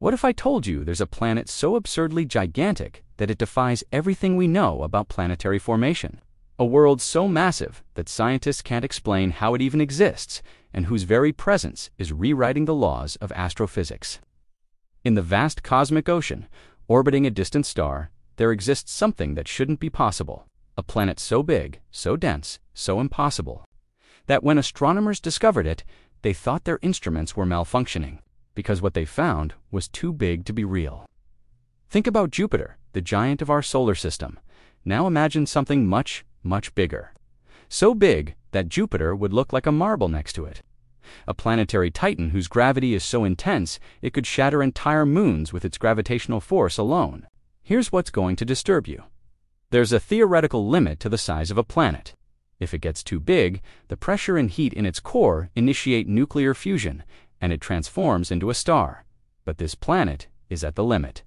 What if I told you there's a planet so absurdly gigantic that it defies everything we know about planetary formation? A world so massive that scientists can't explain how it even exists and whose very presence is rewriting the laws of astrophysics. In the vast cosmic ocean, orbiting a distant star, there exists something that shouldn't be possible. A planet so big, so dense, so impossible, that when astronomers discovered it, they thought their instruments were malfunctioning because what they found was too big to be real. Think about Jupiter, the giant of our solar system. Now imagine something much, much bigger. So big that Jupiter would look like a marble next to it. A planetary titan whose gravity is so intense it could shatter entire moons with its gravitational force alone. Here's what's going to disturb you. There's a theoretical limit to the size of a planet. If it gets too big, the pressure and heat in its core initiate nuclear fusion, and it transforms into a star. But this planet is at the limit.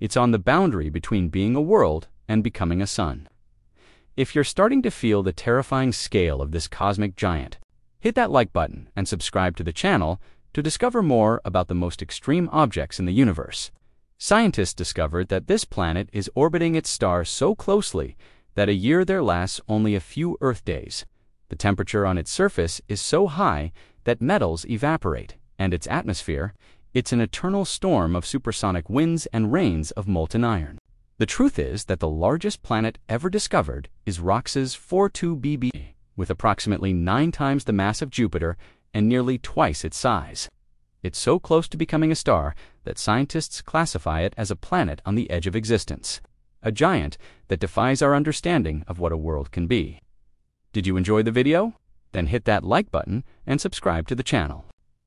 It's on the boundary between being a world and becoming a sun. If you're starting to feel the terrifying scale of this cosmic giant, hit that like button and subscribe to the channel to discover more about the most extreme objects in the universe. Scientists discovered that this planet is orbiting its star so closely that a year there lasts only a few Earth days. The temperature on its surface is so high that metals evaporate, and its atmosphere, it's an eternal storm of supersonic winds and rains of molten iron. The truth is that the largest planet ever discovered is ROXs 42b, with approximately nine times the mass of Jupiter and nearly twice its size. It's so close to becoming a star that scientists classify it as a planet on the edge of existence, a giant that defies our understanding of what a world can be. Did you enjoy the video? Then hit that like button and subscribe to the channel.